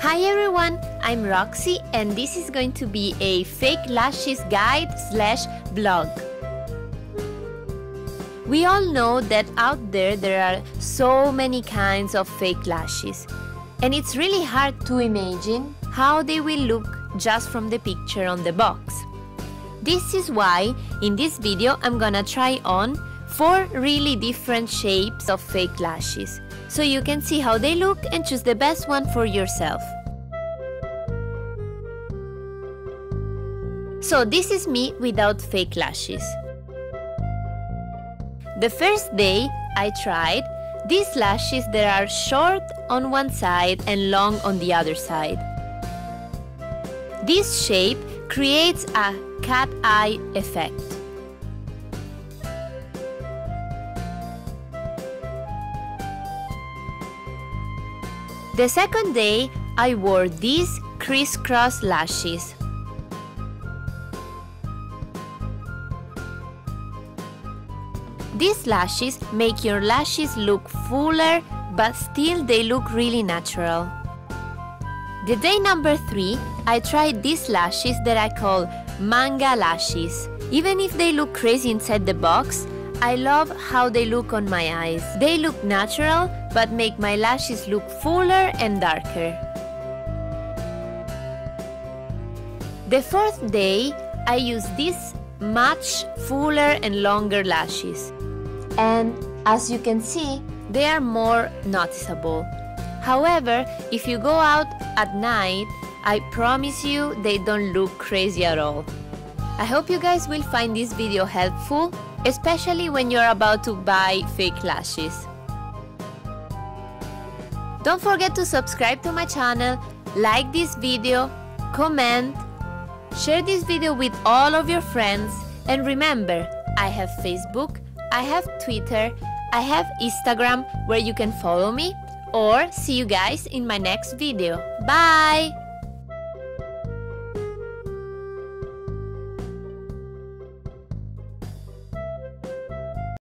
Hi everyone, I'm Roxy and this is going to be a fake lashes guide slash blog. We all know that out there there are so many kinds of fake lashes and it's really hard to imagine how they will look just from the picture on the box. This is why in this video I'm gonna try on four really different shapes of fake lashes so you can see how they look and choose the best one for yourself. So this is me without fake lashes. The first day I tried these lashes that are short on one side and long on the other side. This shape creates a cat eye effect. The second day, I wore these crisscross lashes. These lashes make your lashes look fuller, but still they look really natural. The day number 3, I tried these lashes that I call manga lashes. Even if they look crazy inside the box, I love how they look on my eyes. They look natural but make my lashes look fuller and darker. The fourth day, I use these much fuller and longer lashes. And as you can see, they are more noticeable. However, if you go out at night, I promise you they don't look crazy at all. I hope you guys will find this video helpful, especially when you're about to buy fake lashes. Don't forget to subscribe to my channel, like this video, comment, share this video with all of your friends, and remember, I have Facebook, I have Twitter, I have Instagram where you can follow me, or see you guys in my next video. Bye!